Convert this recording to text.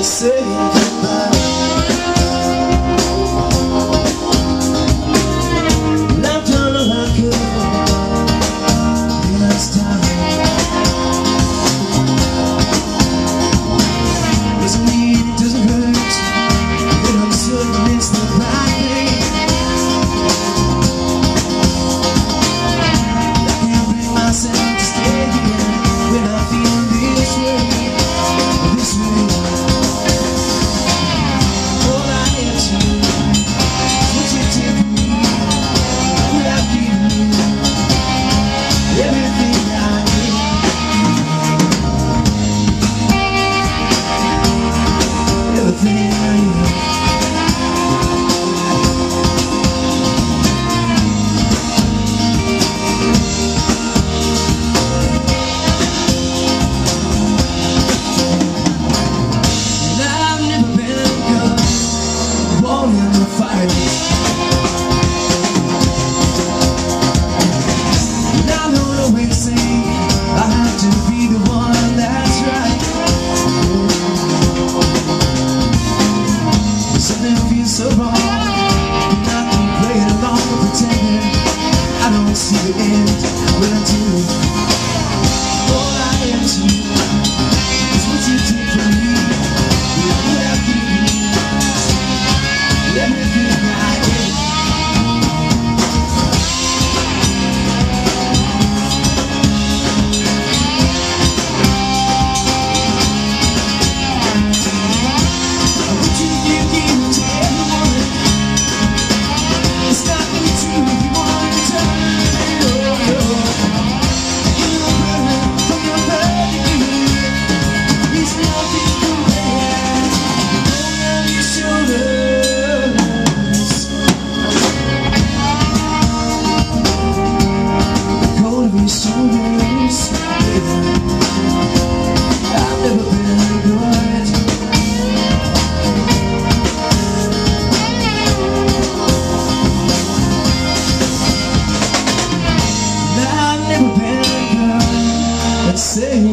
I say I've